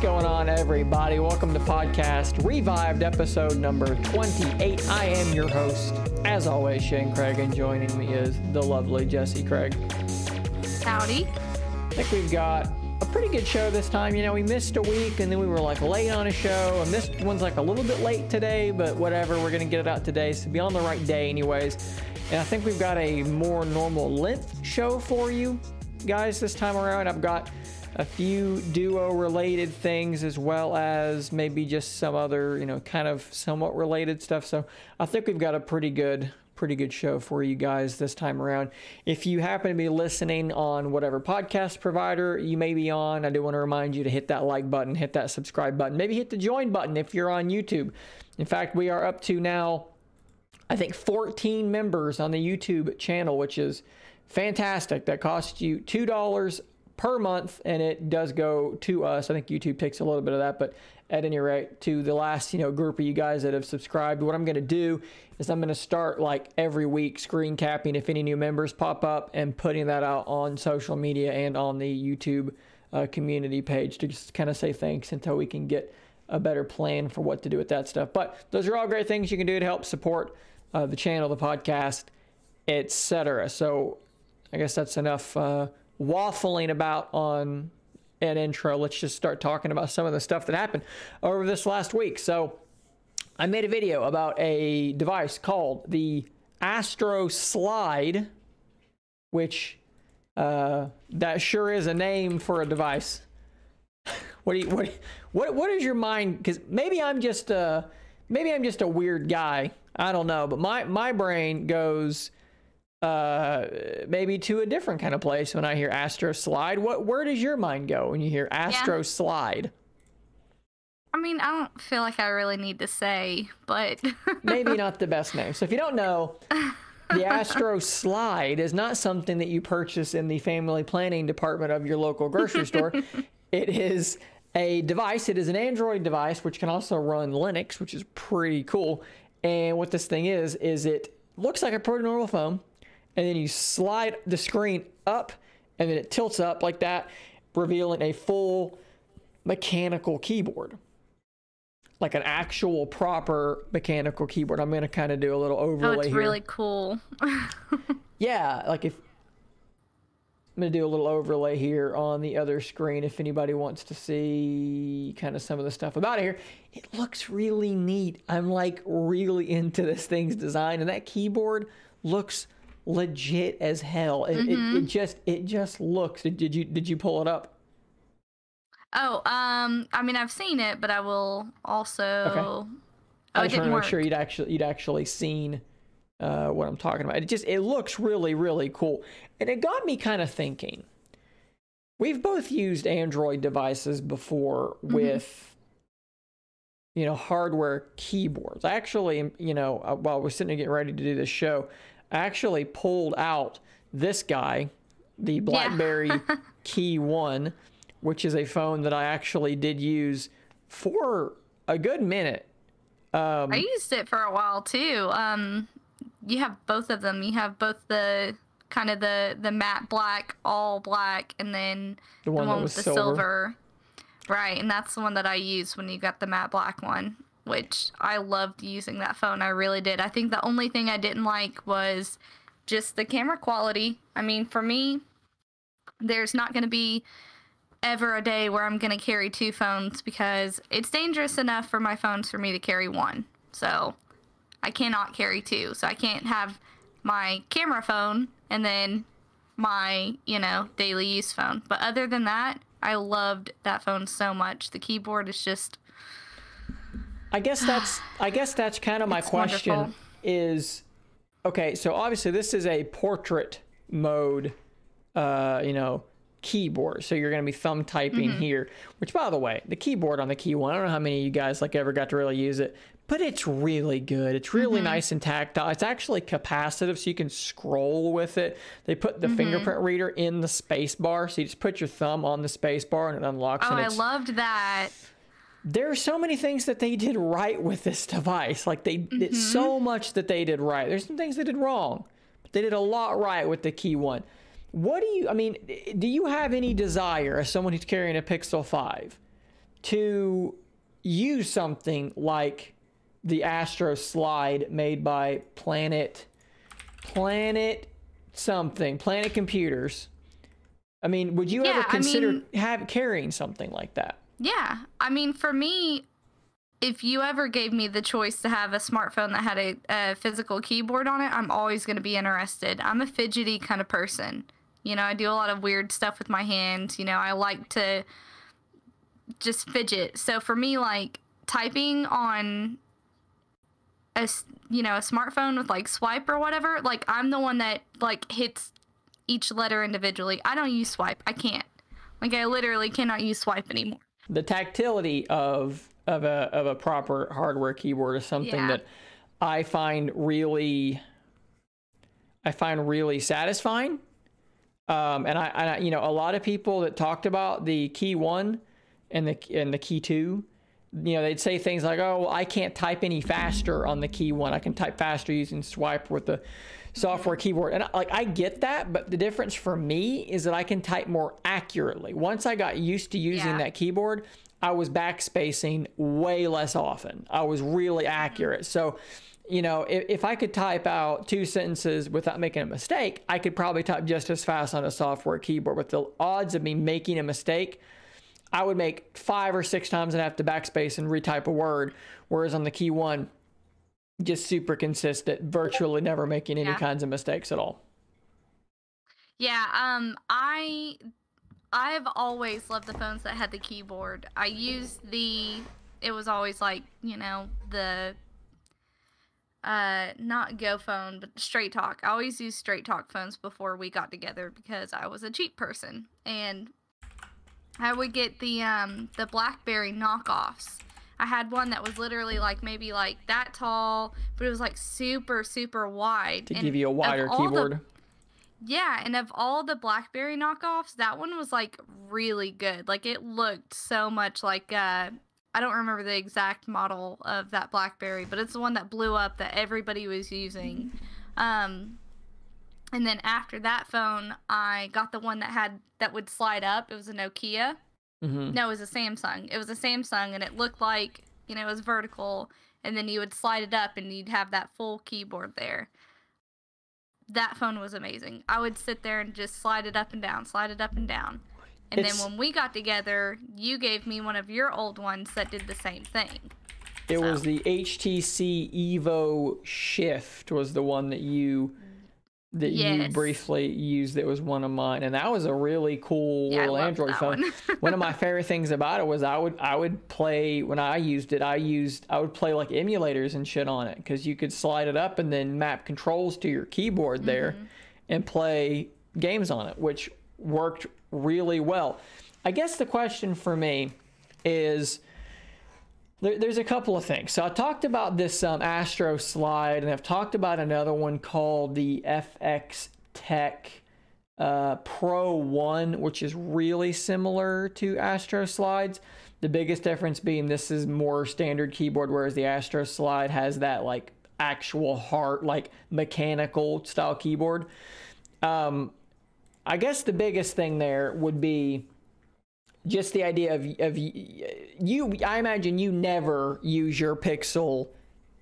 What's going on, everybody? Welcome to podcast revived episode number 28. I am your host, as always, Shane Craig, and joining me is the lovely Jessi Craig. Howdy. I think we've got a pretty good show this time. You know, we missed a week and then we were like late on a show, and this one's like a little bit late today, but whatever. We're going to get it out today, so be on the right day, anyways. And I think we've got a more normal length show for you guys this time around. I've got a few duo related things as well as maybe just some other, you know, kind of somewhat related stuff. So I think we've got a pretty good pretty good show for you guys this time around. If you happen to be listening on whatever podcast provider you may be on, I do want to remind you to hit that like button, hit that subscribe button, maybe hit the join button if you're on YouTube. In fact, we are up to now I think 14 members on the YouTube channel, which is fantastic. That costs you $2 per month and it does go to us. I think YouTube takes a little bit of that, but at any rate, to the last, you know, group of you guys that have subscribed, what I'm going to do is I'm going to start like every week screen capping if any new members pop up and putting that out on social media and on the YouTube uh, community page to just kind of say thanks until we can get a better plan for what to do with that stuff. But those are all great things you can do to help support uh, the channel, the podcast, etc. So I guess that's enough uh, waffling about on an intro. Let's just start talking about some of the stuff that happened over this last week. So, I made a video about a device called the Astro Slide, which uh, that sure is a name for a device. what do you what what what is your mind? Because maybe I'm just a maybe I'm just a weird guy. I don't know, but my my brain goes uh, maybe to a different kind of place when I hear Astro Slide. What where does your mind go when you hear Astro yeah. Slide? I mean, I don't feel like I really need to say, but maybe not the best name. So if you don't know, the Astro Slide is not something that you purchase in the family planning department of your local grocery store. it is a device. It is an Android device which can also run Linux, which is pretty cool. And what this thing is is it looks like a pretty normal phone and then you slide the screen up and then it tilts up like that, revealing a full mechanical keyboard. Like an actual proper mechanical keyboard. I'm gonna kind of do a little oh, overlay oh, it's here. really cool. yeah, like if I'm gonna do a little overlay here on the other screen if anybody wants to see kind of some of the stuff about it here. It looks really neat. I'm like really into this thing's design, and that keyboard looks legit as hell. It, mm-hmm. it, it, mm-hmm. just it just looks. Did you did you pull it up? Oh, um, I mean I've seen it, but I will also. Okay. Oh, I just want to make sure you'd actually you'd actually seen uh, what I'm talking about. It just it looks really really cool, and it got me kind of thinking. We've both used Android devices before mm-hmm. with you know hardware keyboards. I actually, you know, uh, while we're sitting here getting ready to do this show, actually pulled out this guy, the BlackBerry yeah. Key 1, which is a phone that I actually did use for a good minute. Um, I used it for a while too. Um, you have both of them. You have both the kind of the the matte black, all black, and then the one, the one with the silver. silver. Right, and that's the one that I used when you got the matte black one which I loved using that phone. I really did. I think the only thing I didn't like was just the camera quality. I mean, for me, there's not going to be ever a day where I'm going to carry two phones because it's dangerous enough for my phones for me to carry one. So I cannot carry two. So I can't have my camera phone and then my, you know, daily use phone. But other than that, I loved that phone so much. The keyboard is just I guess that's I guess that's kind of my it's question wonderful. is okay, so obviously this is a portrait mode uh, you know, keyboard. So you're going to be thumb typing mm-hmm. here, which by the way, the keyboard on the key one, I don't know how many of you guys like ever got to really use it, but it's really good. It's really mm-hmm. nice and tactile. It's actually capacitive so you can scroll with it. They put the mm-hmm. fingerprint reader in the space bar, so you just put your thumb on the space bar and it unlocks. Oh, I loved that there are so many things that they did right with this device. Like they mm-hmm. did so much that they did right. There's some things they did wrong, but they did a lot right with the key one. What do you, I mean, do you have any desire as someone who's carrying a Pixel 5 to use something like the Astro Slide made by Planet Planet something, Planet Computers. I mean, would you yeah, ever consider I mean, have carrying something like that? Yeah. I mean, for me, if you ever gave me the choice to have a smartphone that had a, a physical keyboard on it, I'm always going to be interested. I'm a fidgety kind of person. You know, I do a lot of weird stuff with my hands. You know, I like to just fidget. So for me, like typing on a you know a smartphone with like swipe or whatever, like I'm the one that like hits each letter individually. I don't use swipe. I can't. Like I literally cannot use swipe anymore. The tactility of of a of a proper hardware keyboard is something yeah. that I find really I find really satisfying. Um, and I, I, you know, a lot of people that talked about the key one and the and the key two, you know, they'd say things like, "Oh, I can't type any faster on the key one. I can type faster using swipe with the software keyboard." And like, I get that, but the difference for me is that I can type more accurately. Once I got used to using yeah. that keyboard, I was backspacing way less often. I was really mm-hmm. accurate. So, you know, if, if I could type out two sentences without making a mistake, I could probably type just as fast on a software keyboard. But the odds of me making a mistake, I would make five or six times and have to backspace and retype a word. Whereas on the key one, just super consistent, virtually never making any yeah. kinds of mistakes at all. Yeah, um, I I've always loved the phones that had the keyboard. I used the it was always like, you know, the uh not go phone, but straight talk. I always used straight talk phones before we got together because I was a cheap person. And I would get the um the Blackberry knockoffs. I had one that was literally like maybe like that tall, but it was like super super wide to and give you a wider keyboard. The, yeah, and of all the BlackBerry knockoffs, that one was like really good. Like it looked so much like uh I don't remember the exact model of that BlackBerry, but it's the one that blew up that everybody was using. Um and then after that phone, I got the one that had that would slide up. It was a Nokia. Mm-hmm. No, it was a Samsung. It was a Samsung, and it looked like you know it was vertical, and then you would slide it up, and you'd have that full keyboard there that phone was amazing. I would sit there and just slide it up and down, slide it up and down. And it's, then when we got together, you gave me one of your old ones that did the same thing. It so. was the HTC Evo Shift was the one that you that yes. you briefly used that was one of mine and that was a really cool yeah, little android phone one. one. of my favorite things about it was i would i would play when i used it i used i would play like emulators and shit on it because you could slide it up and then map controls to your keyboard there mm-hmm. and play games on it which worked really well i guess the question for me is there, there's a couple of things. So I talked about this um, Astro slide, and I've talked about another one called the FX Tech uh, Pro 1, which is really similar to Astro slides. The biggest difference being this is more standard keyboard, whereas the Astro slide has that like actual heart, like mechanical style keyboard. Um, I guess the biggest thing there would be just the idea of of you I imagine you never use your Pixel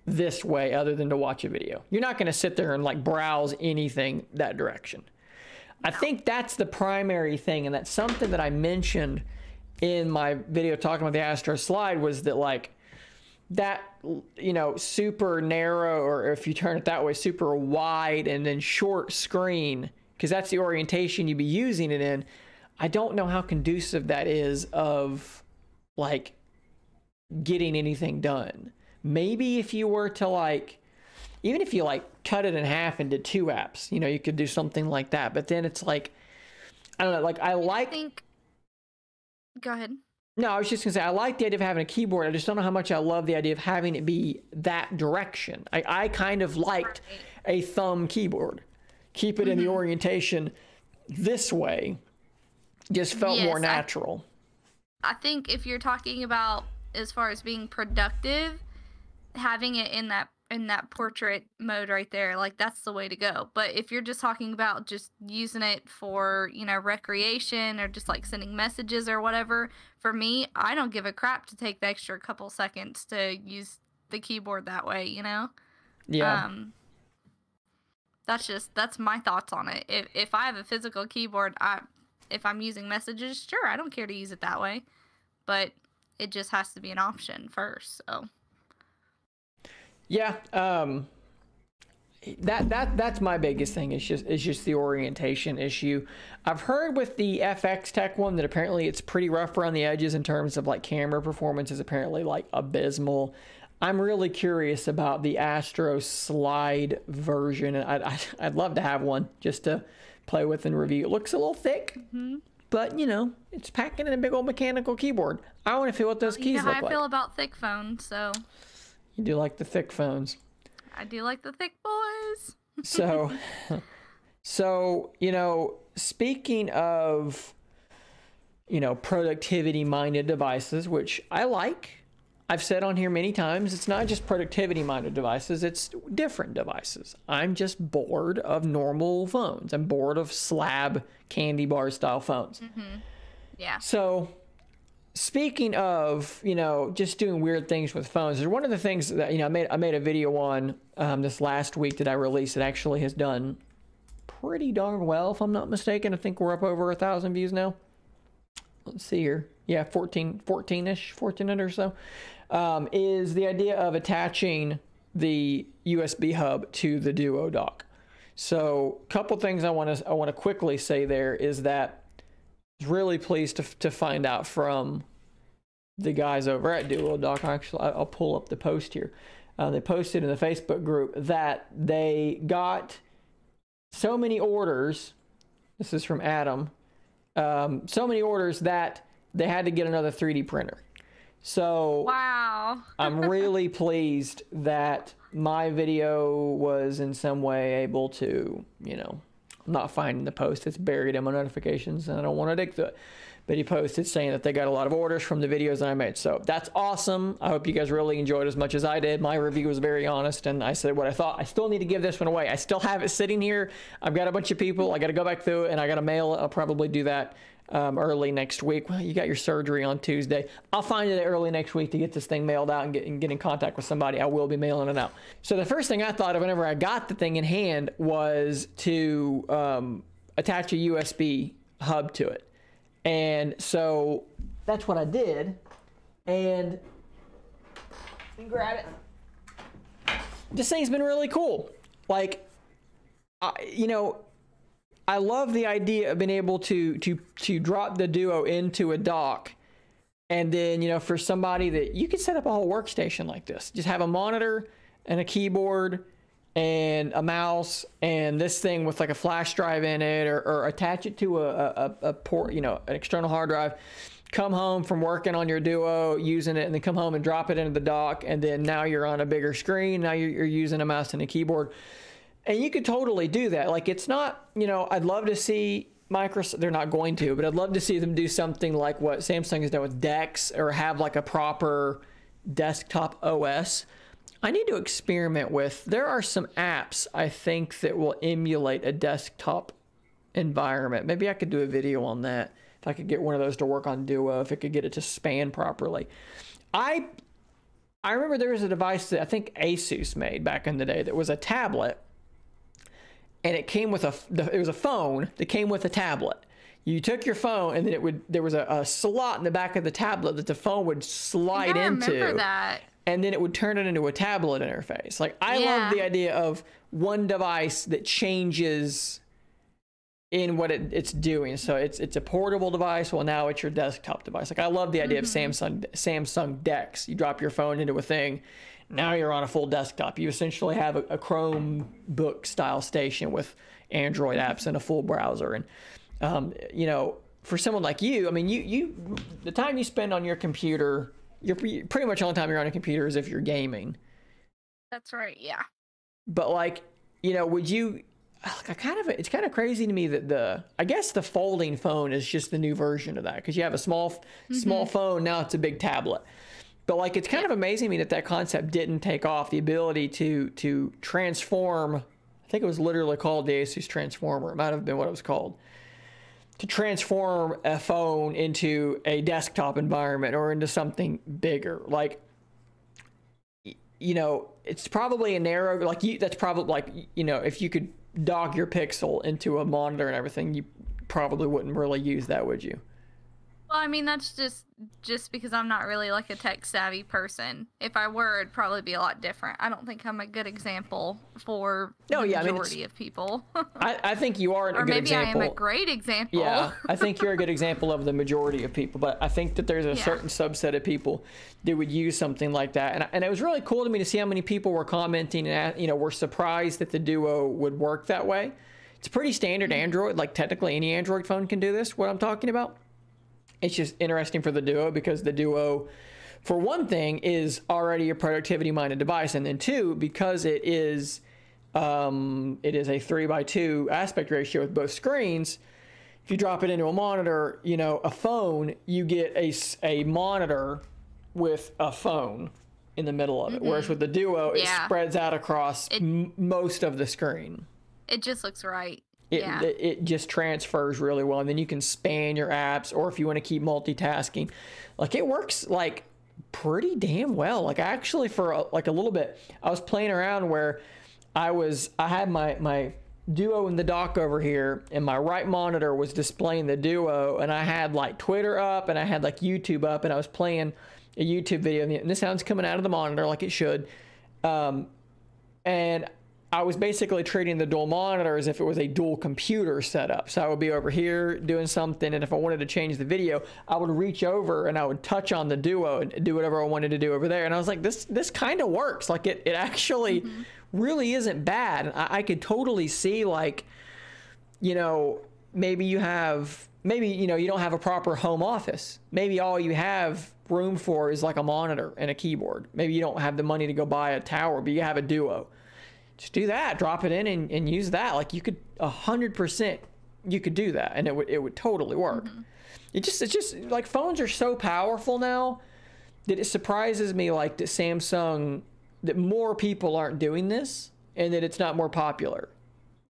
this way other than to watch a video. You're not going to sit there and like browse anything that direction. I think that's the primary thing and that's something that I mentioned in my video talking about the Astro slide was that like that you know super narrow or if you turn it that way super wide and then short screen because that's the orientation you'd be using it in I don't know how conducive that is of like getting anything done. Maybe if you were to like even if you like cut it in half into two apps, you know, you could do something like that. But then it's like I don't know, like I like think Go ahead. No, I was just gonna say I like the idea of having a keyboard. I just don't know how much I love the idea of having it be that direction. I, I kind of liked a thumb keyboard. Keep it mm-hmm. in the mm-hmm. orientation this way just felt yes, more natural. I, I think if you're talking about as far as being productive, having it in that in that portrait mode right there, like that's the way to go. But if you're just talking about just using it for, you know, recreation or just like sending messages or whatever, for me, I don't give a crap to take the extra couple seconds to use the keyboard that way, you know? Yeah. Um that's just that's my thoughts on it. If if I have a physical keyboard, I if I'm using messages, sure, I don't care to use it that way. But it just has to be an option first, so yeah, um, that that that's my biggest thing. It's just it's just the orientation issue. I've heard with the F(x)tec one that apparently it's pretty rough around the edges in terms of like camera performance is apparently like abysmal. I'm really curious about the Astro Slide version, I'd, I'd love to have one just to play with and review. It looks a little thick, mm-hmm. but you know, it's packing in a big old mechanical keyboard. I want to feel what those keys you know look how I like. feel about thick phones, so you do like the thick phones. I do like the thick boys. so, so you know, speaking of, you know, productivity-minded devices, which I like. I've said on here many times, it's not just productivity minded devices, it's different devices. I'm just bored of normal phones. I'm bored of slab candy bar style phones. Mm-hmm. Yeah. So speaking of you know just doing weird things with phones there's one of the things that you know i made i made a video on um, this last week that i released that actually has done pretty darn well if i'm not mistaken i think we're up over a thousand views now let's see here yeah 14 14ish 1400 or so um, is the idea of attaching the usb hub to the duo dock so a couple things i want to i want to quickly say there is that really pleased to, to find out from the guys over at Duo Dock. Actually, I'll pull up the post here. Uh, they posted in the Facebook group that they got so many orders. This is from Adam. Um, so many orders that they had to get another 3D printer. So wow, I'm really pleased that my video was in some way able to, you know, not finding the post. It's buried in my notifications, and I don't want to dig through it. But he posted saying that they got a lot of orders from the videos that I made. So that's awesome. I hope you guys really enjoyed as much as I did. My review was very honest, and I said what I thought. I still need to give this one away. I still have it sitting here. I've got a bunch of people. I got to go back through it, and I got to mail it. I'll probably do that um, early next week. Well, you got your surgery on Tuesday. I'll find it early next week to get this thing mailed out and get, and get in contact with somebody. I will be mailing it out. So the first thing I thought of whenever I got the thing in hand was to um, attach a USB hub to it. And so that's what I did. And grab it. This thing's been really cool. Like, I, you know, I love the idea of being able to to to drop the Duo into a dock, and then you know for somebody that you could set up a whole workstation like this, just have a monitor and a keyboard and a mouse and this thing with like a flash drive in it, or, or attach it to a, a, a port, you know, an external hard drive. Come home from working on your Duo, using it, and then come home and drop it into the dock, and then now you're on a bigger screen. Now you're, you're using a mouse and a keyboard and you could totally do that. Like it's not, you know, I'd love to see Microsoft. They're not going to, but I'd love to see them do something like what Samsung has done with DeX, or have like a proper desktop OS. I need to experiment with. There are some apps I think that will emulate a desktop environment. Maybe I could do a video on that. If I could get one of those to work on Duo, if it could get it to span properly. I I remember there was a device that I think Asus made back in the day that was a tablet and it came with a it was a phone that came with a tablet. You took your phone, and then it would there was a, a slot in the back of the tablet that the phone would slide I into. Remember that. And then it would turn it into a tablet interface. Like I yeah. love the idea of one device that changes in what it, it's doing. So it's it's a portable device. Well, now it's your desktop device. Like I love the idea mm-hmm. of Samsung Samsung DeX. You drop your phone into a thing, now you're on a full desktop. You essentially have a, a Chromebook style station with Android apps and a full browser. And um, you know, for someone like you, I mean, you you the time you spend on your computer, you're pretty much all the time you're on a computer is if you're gaming. That's right. Yeah. But like, you know, would you? I kind of it's kind of crazy to me that the I guess the folding phone is just the new version of that because you have a small mm-hmm. small phone now it's a big tablet But like, it's kind yeah. of amazing to me that that concept didn't take off. The ability to to transform, I think it was literally called the Asus Transformer. It might have been what it was called. To transform a phone into a desktop environment or into something bigger, like you know, it's probably a narrow like you. That's probably like you know, if you could dock your Pixel into a monitor and everything, you probably wouldn't really use that, would you? Well, I mean, that's just just because I'm not really like a tech savvy person. If I were, it'd probably be a lot different. I don't think I'm a good example for no, the yeah, majority I mean, of people. I, I think you are a or good maybe. I am a great example. Yeah, I think you're a good example of the majority of people. But I think that there's a yeah. certain subset of people that would use something like that. And, and it was really cool to me to see how many people were commenting and, you know, were surprised that the Duo would work that way. It's pretty standard mm-hmm. Android. Like technically any Android phone can do this, what I'm talking about it's just interesting for the Duo because the Duo, for one thing, is already a productivity minded device, and then two, because it is um, it is a three by two aspect ratio with both screens. If you drop it into a monitor, you know, a phone, you get a, a monitor with a phone in the middle of it. Mm-hmm. Whereas with the Duo, it yeah. spreads out across it, m- most of the screen. It just looks right. It, yeah. it, just transfers really well. And then you can span your apps, or if you want to keep multitasking, like it works like pretty damn well. Like actually, for a, like a little bit, I was playing around where I was, I had my, my Duo in the dock over here, and my right monitor was displaying the Duo, and I had like Twitter up, and I had like YouTube up, and I was playing a YouTube video, and the sound's coming out of the monitor like it should. Um, and I was basically treating the dual monitor as if it was a dual computer setup. So I would be over here doing something, and if I wanted to change the video, I would reach over and I would touch on the Duo and do whatever I wanted to do over there. And I was like, this this kind of works. Like it it actually mm-hmm. really isn't bad. I, I could totally see like, you know, maybe you have maybe you know you don't have a proper home office. Maybe all you have room for is like a monitor and a keyboard. Maybe you don't have the money to go buy a tower, but you have a Duo just do that drop it in and, and use that. Like you could a hundred percent you could do that and it would it would totally work. Mm-hmm. it just it's just like phones are so powerful now that it surprises me like that samsung that more people aren't doing this and that it's not more popular.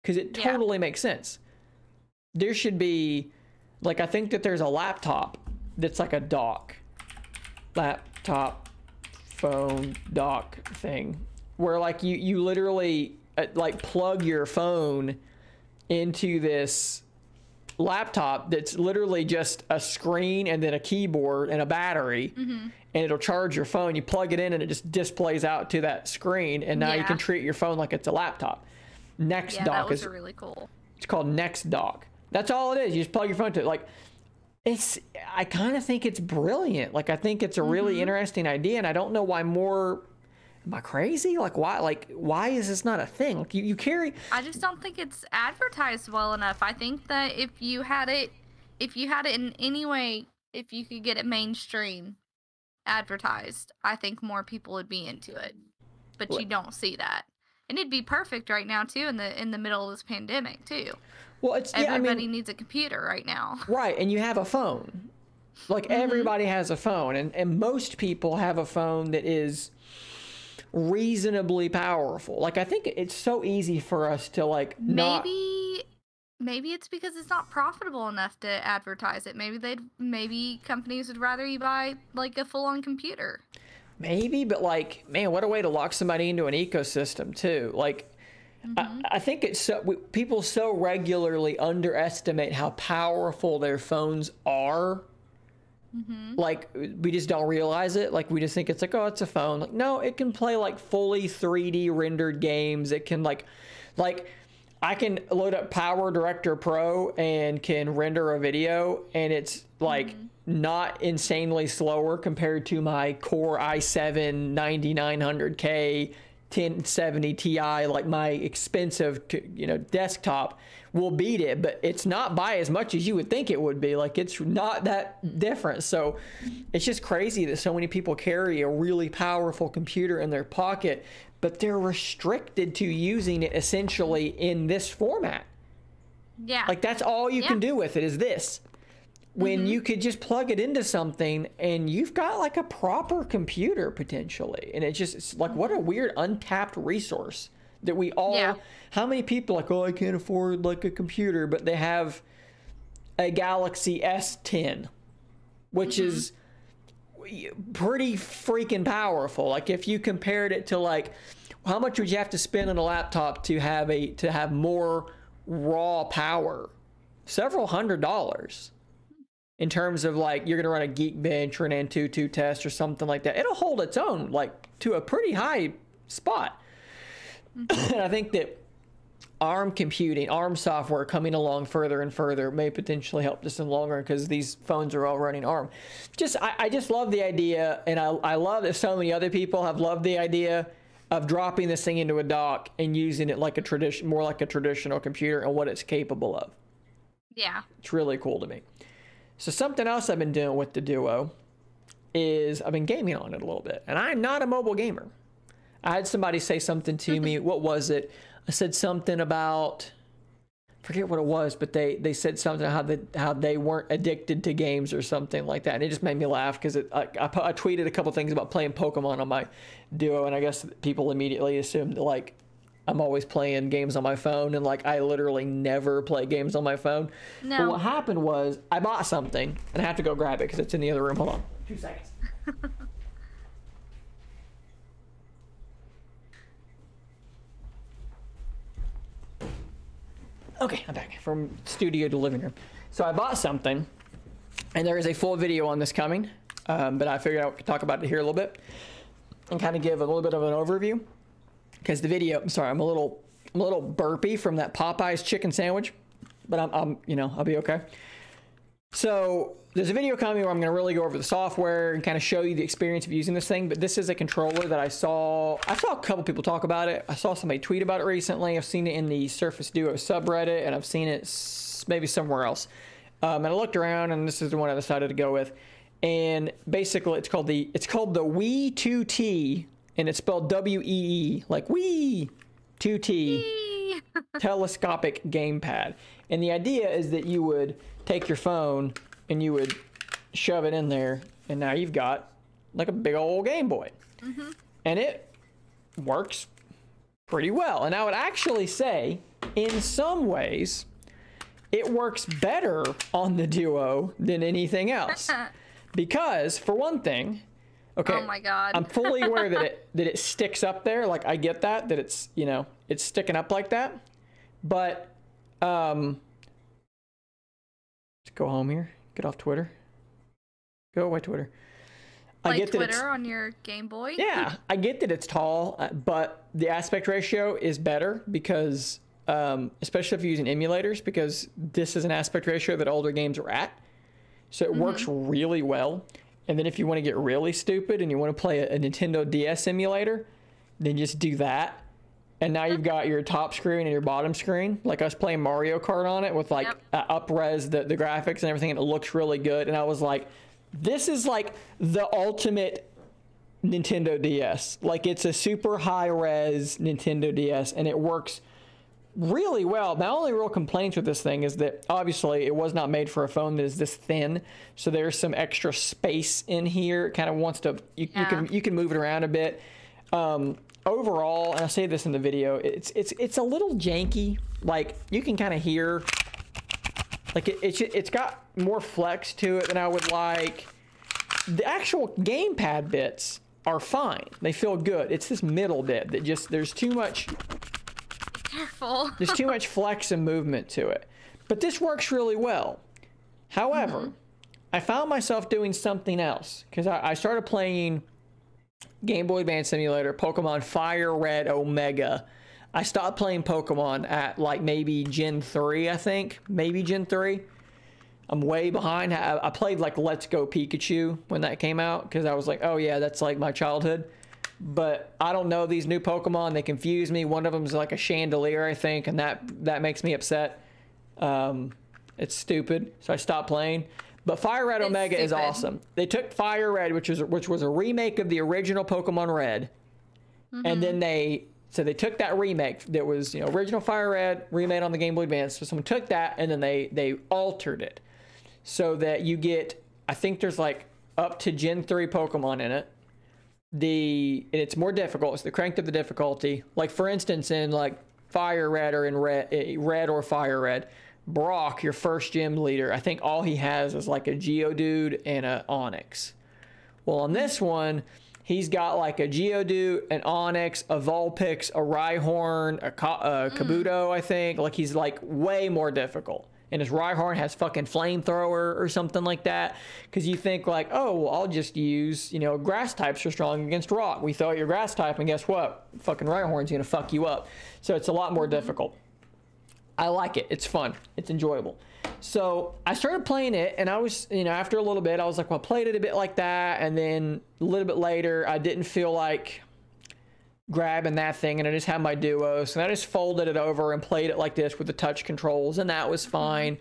Because it totally yeah. makes sense. There should be like i think that there's a laptop that's like a dock laptop phone dock thing where like you you literally uh, like plug your phone into this laptop that's literally just a screen and then a keyboard and a battery mm-hmm. and it'll charge your phone. You plug it in and it just displays out to that screen and now yeah. you can treat your phone like it's a laptop. Next yeah, dock is really cool. it's called NexDock. That's all it is. You just plug your phone to it. Like it's i kind of think it's brilliant. Like i think it's a really mm-hmm. interesting idea and i don't know why more am I crazy? Like why like why is this not a thing? Like you, you carry I just don't think it's advertised well enough. I think that if you had it if you had it in any way, if you could get it mainstream advertised, I think more people would be into it. But what? you don't see that. And it'd be perfect right now too in the in the middle of this pandemic too. Well, it's everybody yeah, I mean, needs a computer right now. Right, and you have a phone. Like mm-hmm. everybody has a phone and and most people have a phone that is reasonably powerful. Like I think it's so easy for us to like not... maybe maybe it's because it's not profitable enough to advertise it. Maybe they'd maybe companies would rather you buy like a full on computer. Maybe, but like, man, what a way to lock somebody into an ecosystem too. Like, mm-hmm. I, I, think it's so we, people so regularly underestimate how powerful their phones are Mm-hmm. Like we just don't realize it. Like we just think it's like, oh, it's a phone. Like no, it can play like fully 3D rendered games. It can like, like I can load up PowerDirector Pro and can render a video, and it's like mm-hmm. not insanely slower compared to my Core i7 9900K 1070 Ti, like my expensive, you know, desktop will beat it, but it's not by as much as you would think it would be. Like it's not that different. So it's just crazy that so many people carry a really powerful computer in their pocket, but they're restricted to using it essentially in this format. Yeah. Like that's all you yeah. can do with it is this. when mm-hmm. you could just plug it into something and you've got like a proper computer potentially and it just it's like what a weird untapped resource that we all yeah. how many people like oh i can't afford like a computer but they have a galaxy s10 which mm-hmm. is pretty freaking powerful like if you compared it to like how much would you have to spend on a laptop to have a to have more raw power several hundred dollars in terms of like you're going to run a Geekbench or an Antutu test or something like that. It'll hold its own like to a pretty high spot. Mm-hmm. and I think that ARM computing, ARM software coming along further and further may potentially help this in the long run because these phones are all running ARM. Just I, I just love the idea, and I, I love that so many other people have loved the idea of dropping this thing into a dock and using it like a tradition, more like a traditional computer and what it's capable of. Yeah, it's really cool to me. So something else I've been doing with the Duo is I've been gaming on it a little bit, and I'm not a mobile gamer. I had somebody say something to me. Mm-hmm. What was it? I said something about forget what it was, but they they said something how they how they weren't addicted to games or something like that, and it just made me laugh because I, I, I tweeted a couple things about playing Pokemon on my Duo, and I guess people immediately assumed like I'm always playing games on my phone, and like I literally never play games on my phone. No. But what happened was I bought something, and I have to go grab it because it's in the other room. Hold on, two seconds. okay, I'm back from studio to living room. So I bought something, and there is a full video on this coming, um, but I figured I could talk about it here a little bit and kind of give a little bit of an overview because the video. I'm sorry, I'm a little, I'm a little burpy from that Popeyes chicken sandwich, but I'm, I'm, you know, I'll be okay. So there's a video coming where I'm going to really go over the software and kind of show you the experience of using this thing. But this is a controller that I saw. I saw a couple people talk about it. I saw somebody tweet about it recently. I've seen it in the Surface Duo subreddit, and I've seen it maybe somewhere else. Um, and I looked around, and this is the one I decided to go with. And basically, it's called the it's called the Wee 2T and it's spelled W E E, like Wii, 2T, telescopic gamepad. And the idea is that you would take your phone and you would shove it in there, and now you've got like a big old Game Boy. Mm-hmm. And it works pretty well. And I would actually say, in some ways, it works better on the Duo than anything else. because, for one thing, Okay. Oh my god. I'm fully aware that it that it sticks up there. Like I get that that it's you know it's sticking up like that, but um. Let's go home here. Get off Twitter. Go away Twitter. Like I get Twitter that it's, on your Game Boy. Yeah, I get that it's tall, uh, but the aspect ratio is better because, um, especially if you're using emulators, because this is an aspect ratio that older games are at. So it mm-hmm. works really well. And then if you want to get really stupid and you want to play a, a Nintendo DS emulator, then just do that. And now you've got your top screen and your bottom screen, like us playing Mario Kart on it with like yep. uh, up res the, the graphics and everything, and it looks really good. And I was like, this is like the ultimate Nintendo DS. Like it's a super high res Nintendo DS, and it works really well. My only real complaints with this thing is that obviously it was not made for a phone that is this thin, so there's some extra space in here. It kind of wants to you, yeah. you, can you can move it around a bit. Um, overall, and I say this in the video, it's it's it's a little janky. Like you can kind of hear, like it, it's it's got more flex to it than I would like. The actual gamepad bits are fine. They feel good. It's this middle bit that just there's too much careful. There's too much flex and movement to it. But this works really well. However, mm-hmm. I found myself doing something else because I, I, started playing Game Boy Advance Simulator, Pokemon Fire Red Omega. I stopped playing Pokemon at like maybe Gen 3, I think. Maybe Gen 3. I'm way behind. I, played like Let's Go Pikachu when that came out because I was like, oh yeah, that's like my childhood but I don't know these new Pokemon. They confuse me. One of them is like a chandelier, I think, and that that makes me upset. Um, it's stupid, so I stopped playing. But Fire Red it's Omega stupid. is awesome. They took Fire Red, which was which was a remake of the original Pokemon Red, mm-hmm. and then they so they took that remake that was you know original Fire Red remade on the Game Boy Advance. So someone took that and then they they altered it. so that you get. I think there's like up to Gen three Pokemon in it. The it's more difficult. It's the cranked up the difficulty. Like for instance, in like Fire Red or in Red, eh, Red or Fire Red, Brock, your first gym leader, I think all he has is like a Geodude and a Onix. Well, on this one, he's got like a Geodude, an Onix, a Vulpix, a Rhyhorn, a, a Kabuto, mm. I think. Like he's like way more difficult. And his Rhyhorn has fucking flamethrower or something like that. Because you think like, oh, well, I'll just use, you know, grass types are strong against rock. We throw out your grass type, and guess what? Fucking Rhyhorn's gonna fuck you up. So it's a lot more mm-hmm. difficult. I like it. It's fun. It's enjoyable. So I started playing it, and I was, you know, after a little bit, I was like, well, I played it a bit like that, and then a little bit later, I didn't feel like grabbing that thing, and I just had my duo, so I just folded it over and played it like this with the touch controls, and that was mm-hmm. fine.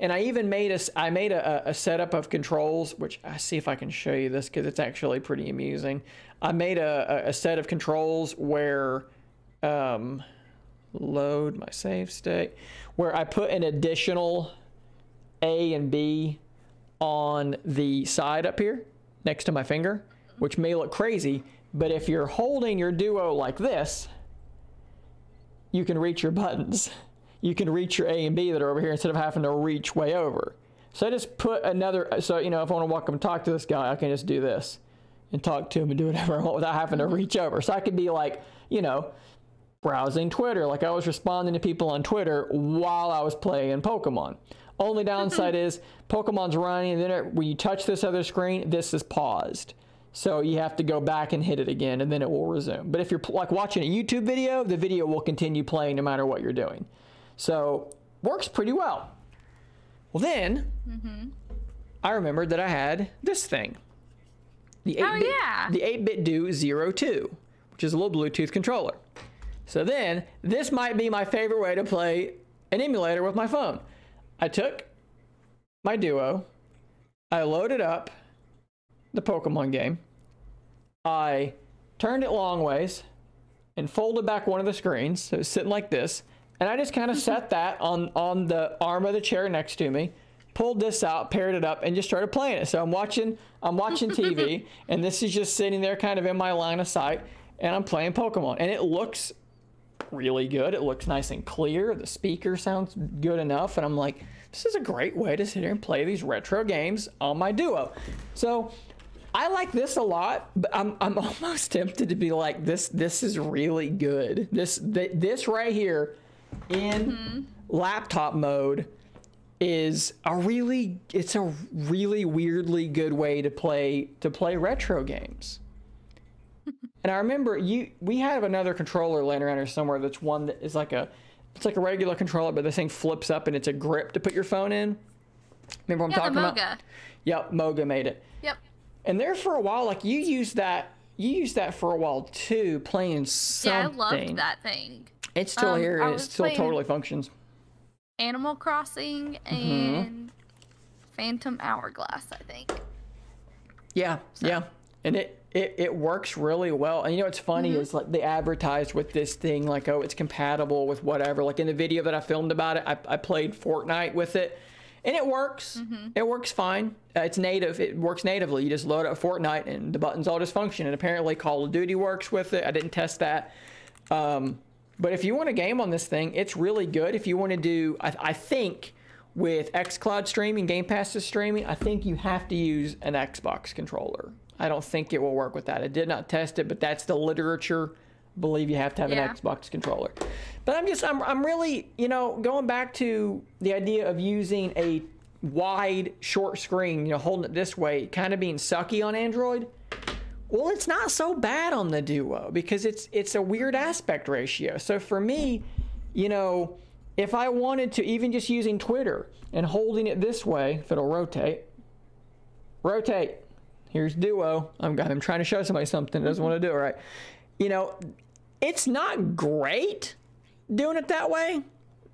And I even made a, I made a, a setup of controls, which I see if I can show you this because it's actually pretty amusing. I made a, a set of controls where, um, load my save state, where I put an additional A and B on the side up here next to my finger, which may look crazy, but if you're holding your duo like this, you can reach your buttons. You can reach your A and B that are over here instead of having to reach way over. So I just put another, so, you know, if I want to walk up and talk to this guy, I can just do this and talk to him and do whatever I want without having to reach over. So I could be like, you know, browsing Twitter. Like I was responding to people on Twitter while I was playing Pokemon. Only downside is Pokemon's running, and then it, when you touch this other screen, this is paused. So you have to go back and hit it again, and then it will resume. But if you're like watching a YouTube video, the video will continue playing no matter what you're doing. So works pretty well. Well, then mm-hmm. I remembered that I had this thing. The 8-bit, oh, yeah. The 8BitDo 02, which is a little Bluetooth controller. So then, this might be my favorite way to play an emulator with my phone. I took my Duo, I loaded up the Pokemon game, I turned it long ways, and folded back one of the screens, so it's sitting like this, and I just kind of set that on, on the arm of the chair next to me, pulled this out, paired it up, and just started playing it. So I'm watching, I'm watching TV, and this is just sitting there kind of in my line of sight, and I'm playing Pokemon, and it looks really good. It looks nice and clear. The speaker sounds good enough. And I'm like, this is a great way to sit here and play these retro games on my Duo. So I like this a lot, but I'm, I'm almost tempted to be like, this this is really good. This th- this right here in mm-hmm. laptop mode is a really it's a really weirdly good way to play to play retro games. And I remember you we have another controller laying around here somewhere that's one that is like a it's like a regular controller, but this thing flips up and it's a grip to put your phone in. Remember what I'm talking Moga. about? Yep, Moga made it. Yep. And there for a while, like you used that you used that for a while too, playing something. Yeah, I loved that thing. It's still um, here and it still totally functions. Animal Crossing mm-hmm. and mm-hmm. Phantom Hourglass, I think. Yeah, so. yeah. And it it, it works really well. And you know what's funny mm-hmm. is like they advertised with this thing like oh it's compatible with whatever. Like in the video that I filmed about it, I, I played Fortnite with it, and it works. Mm-hmm. It works fine. Uh, it's native. It works natively. You just load up Fortnite and the buttons all just function. And apparently Call of Duty works with it. I didn't test that. Um, but if you want a game on this thing, it's really good. If you want to do, I, I think with xCloud streaming, Game Pass is streaming, I think you have to use an Xbox controller. I don't think it will work with that. I did not test it, but that's the literature. I believe you have to have yeah. an Xbox controller. But I'm just, I'm, I'm really, you know, going back to the idea of using a wide, short screen, you know, holding it this way, kind of being sucky on Android. Well, it's not so bad on the Duo because it's it's a weird aspect ratio. So for me, you know, if I wanted to even just using Twitter and holding it this way, if it'll rotate, rotate, here's duo. I'm, I'm trying to show somebody something. Doesn't want to do it right. You know, it's not great doing it that way.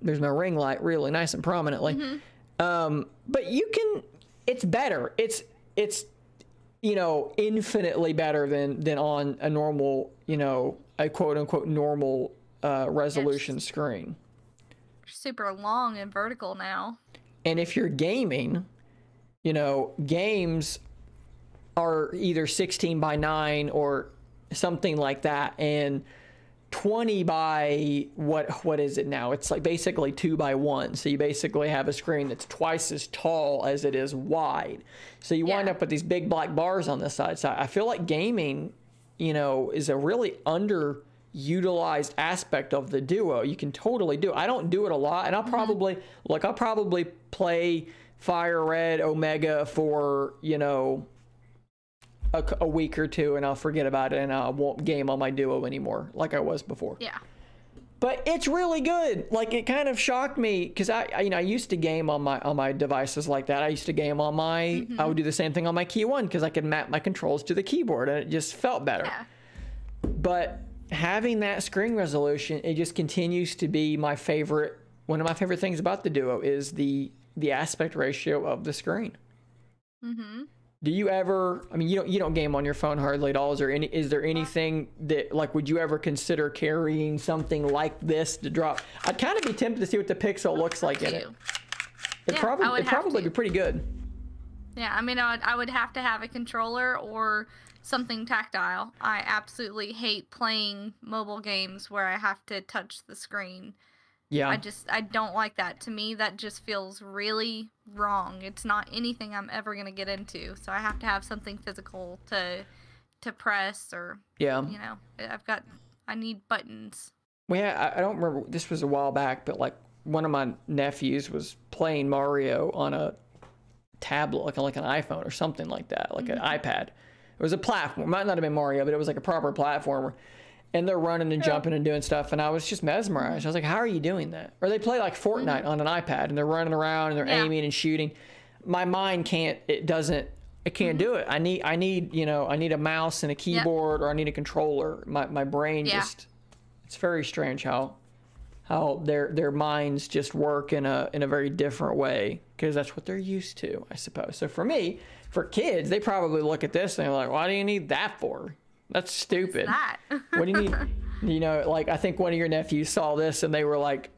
There's my ring light really nice and prominently. Mm-hmm. Um, but you can. It's better. It's it's you know infinitely better than than on a normal you know a quote unquote normal uh, resolution screen. Super long and vertical now. And if you're gaming, you know, games are either 16 by 9 or something like that. And 20 by what what is it now? It's like basically two by one. So you basically have a screen that's twice as tall as it is wide. So you yeah. wind up with these big black bars on the side. So I feel like gaming, you know, is a really underutilized aspect of the duo. You can totally do. It. I don't do it a lot, and I'll mm-hmm. probably mm-hmm. look. I'll probably play Fire Red Omega for you know a, a, week or two and I'll forget about it and I won't game on my duo anymore like I was before. Yeah. But it's really good. Like it kind of shocked me because I, I, you know, I used to game on my on my devices like that. I used to game on my. Mm-hmm. I would do the same thing on my KEYone because I could map my controls to the keyboard and it just felt better. Yeah. But having that screen resolution, it just continues to be my favorite. One of my favorite things about the Duo is the the aspect ratio of the screen. Mm-hmm do you ever i mean you don't you don't game on your phone hardly at all. Is there any is there anything that like would you ever consider carrying something like this to drop? I'd kind of be tempted to see what the pixel looks like in it. it yeah, probably it probably to. be pretty good. Yeah i mean I would, I would have to have a controller or something tactile. I absolutely hate playing mobile games where i have to touch the screen yeah. I just I don't like that. To me that just feels really wrong. It's not anything I'm ever going to get into. So I have to have something physical to to press or Yeah. You know, I've got I need buttons. Well, yeah, I don't remember this was a while back, but like one of my nephews was playing Mario on a tablet, like like an iPhone or something like that, like mm-hmm. an iPad. It was a platform. It might not have been Mario, but it was like a proper platformer and they're running and jumping and doing stuff and i was just mesmerized i was like how are you doing that or they play like fortnite mm-hmm. on an ipad and they're running around and they're yeah. aiming and shooting my mind can't it doesn't it can't mm-hmm. do it i need i need you know i need a mouse and a keyboard yep. or i need a controller my, my brain yeah. just it's very strange how how their their minds just work in a in a very different way because that's what they're used to i suppose so for me for kids they probably look at this and they're like why do you need that for that's stupid. That? what do you need? You know, like I think one of your nephews saw this and they were like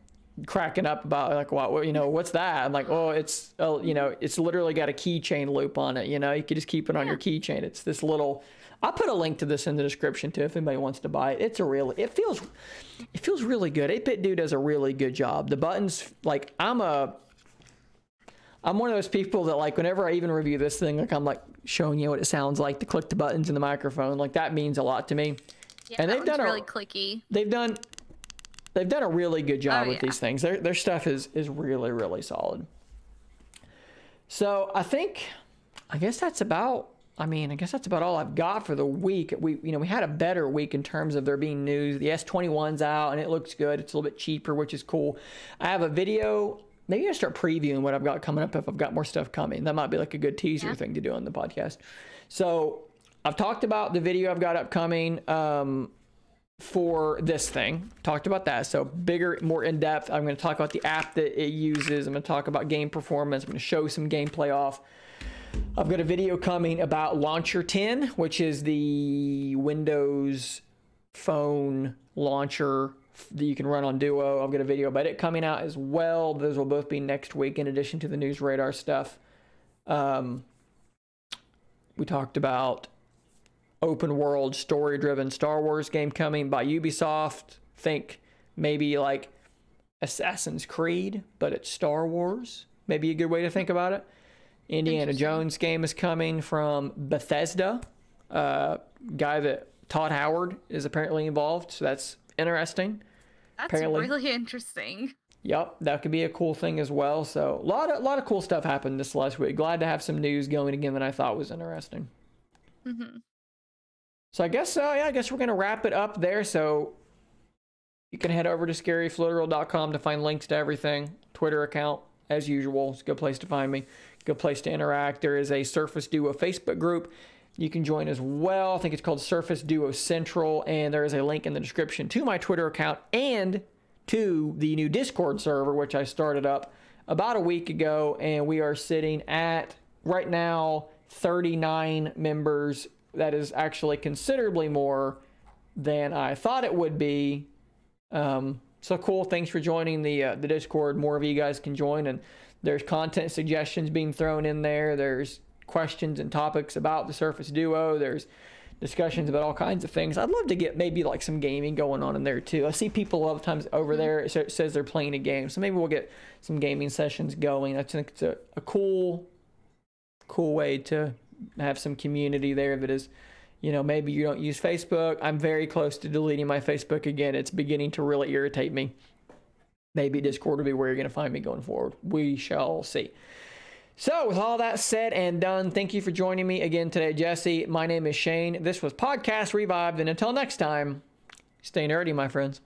cracking up about like what you know what's that? I'm like, oh, it's uh, you know, it's literally got a keychain loop on it. You know, you could just keep it on yeah. your keychain. It's this little. I'll put a link to this in the description too if anybody wants to buy it. It's a really it feels it feels really good. 8BitDo does a really good job. The buttons like I'm a I'm one of those people that like whenever I even review this thing, like I'm like showing you what it sounds like to click the buttons in the microphone. Like that means a lot to me. Yeah, and they've done really a, clicky. They've done they've done a really good job oh, with yeah. these things. Their their stuff is is really really solid. So I think I guess that's about I mean, I guess that's about all I've got for the week. We, you know, we had a better week in terms of there being news. The S21's out and it looks good. It's a little bit cheaper, which is cool. I have a video maybe I start previewing what I've got coming up if I've got more stuff coming. That might be like a good teaser yeah. thing to do on the podcast. So I've talked about the video I've got upcoming um, for this thing. Talked about that. So bigger, more in depth. I'm going to talk about the app that it uses. I'm going to talk about game performance. I'm going to show some gameplay off. I've got a video coming about Launcher 10, which is the Windows phone launcher that you can run on Duo. I've got a video about it coming out as well. Those will both be next week in addition to the News Radar stuff. Um, we talked about open world, story driven Star Wars game coming by Ubisoft. Think maybe like Assassin's Creed, but it's Star Wars. Maybe a good way to think about it. Indiana Jones game is coming from Bethesda, uh, guy that Todd Howard is apparently involved. So that's interesting. That's apparently. really interesting. Yep, that could be a cool thing as well. So a lot of a lot of cool stuff happened this last week. Glad to have some news going again that I thought was interesting. Mm-hmm. So I guess uh, yeah, I guess we're gonna wrap it up there. So you can head over to scaryifliteral.com to find links to everything. Twitter account as usual. It's a good place to find me. Good place to interact. There is a Surface Duo Facebook group you can join as well. I think it's called Surface Duo Central, and there is a link in the description to my Twitter account and to the new Discord server, which I started up about a week ago, and we are sitting at right now 39 members. That is actually considerably more than I thought it would be. Um, so cool. Thanks for joining the uh, the Discord. More of you guys can join, and There's content suggestions being thrown in there. There's questions and topics about the Surface Duo. There's discussions about all kinds of things. I'd love to get maybe like some gaming going on in there too. I see people a lot of times over mm-hmm. there it says they're playing a game, so maybe we'll get some gaming sessions going. I think it's a, a cool, cool way to have some community there that is, you know, maybe you don't use Facebook. I'm very close to deleting my Facebook again. It's beginning to really irritate me. Maybe Discord will be where you're going to find me going forward. We shall see. So, with all that said and done, thank you for joining me again today, Jessi. My name is Shane. This was Podcast Revived, and until next time, stay nerdy, my friends.